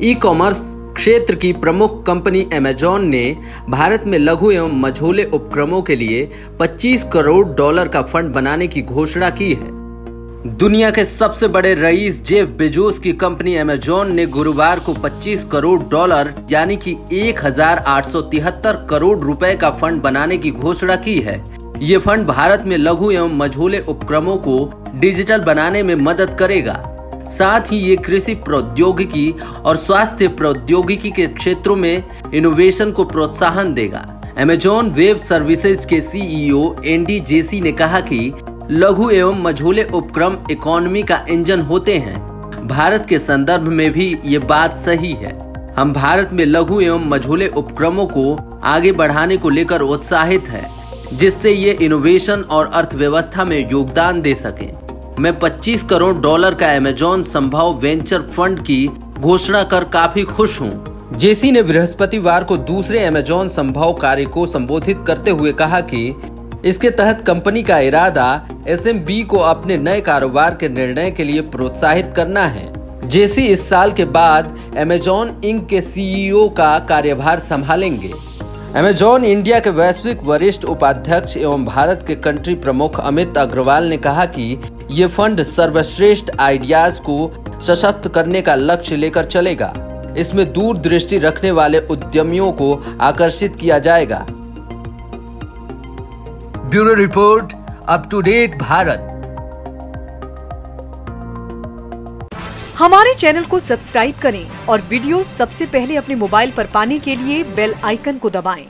E commerce क्षेत्र की प्रमुख कंपनी अमेजॉन ने भारत में लघु एवं मझोले उपक्रमों के लिए 25 करोड़ डॉलर का फंड बनाने की घोषणा की है। दुनिया के सबसे बड़े रईस जेफ बेजोस की कंपनी अमेजॉन ने गुरुवार को 25 करोड़ डॉलर, यानी कि 1873 करोड़ रुपए का फंड बनाने की घोषणा की है। ये फंड भारत में लघु एवं मझोले उपक्रमों को डिजिटल बनाने में मदद करेगा। साथ ही ये कृषि प्रौद्योगिकी और स्वास्थ्य प्रौद्योगिकी के क्षेत्रों में इनोवेशन को प्रोत्साहन देगा। अमेजॉन वेब सर्विसेज़ के सीईओ एनडी जेसी ने कहा कि लघु एवं मझोले उपक्रम इकोनॉमी का इंजन होते हैं। भारत के संदर्भ में भी ये बात सही है। हम भारत में लघु एवं मझोले उपक्रमों को आगे बढ़ाने को लेकर उत्साहित हैं, जिससे ये इनोवेशन और अर्थव्यवस्था में योगदान दे सकें। मैं 25 करोड़ डॉलर का अमेजॉन संभव वेंचर फंड की घोषणा कर काफ़ी खुश हूँ। जेसी ने बृहस्पतिवार को दूसरे अमेजोन संभव कार्य को संबोधित करते हुए कहा कि इसके तहत कंपनी का इरादा एसएमबी को अपने नए कारोबार के निर्णय के लिए प्रोत्साहित करना है। जेसी इस साल के बाद अमेजॉन इंक के सीईओ का कार्यभार संभालेंगे। अमेजॉन इंडिया के वैश्विक वरिष्ठ उपाध्यक्ष एवं भारत के कंट्री प्रमुख अमित अग्रवाल ने कहा कि ये फंड सर्वश्रेष्ठ आइडियाज़ को सशक्त करने का लक्ष्य लेकर चलेगा। इसमें दूर दृष्टि रखने वाले उद्यमियों को आकर्षित किया जाएगा। Bureau report up to date Bharat. हमारे चैनल को सब्सक्राइब करें और वीडियो सबसे पहले अपने मोबाइल पर पाने के लिए बेल आइकन को दबाएँ।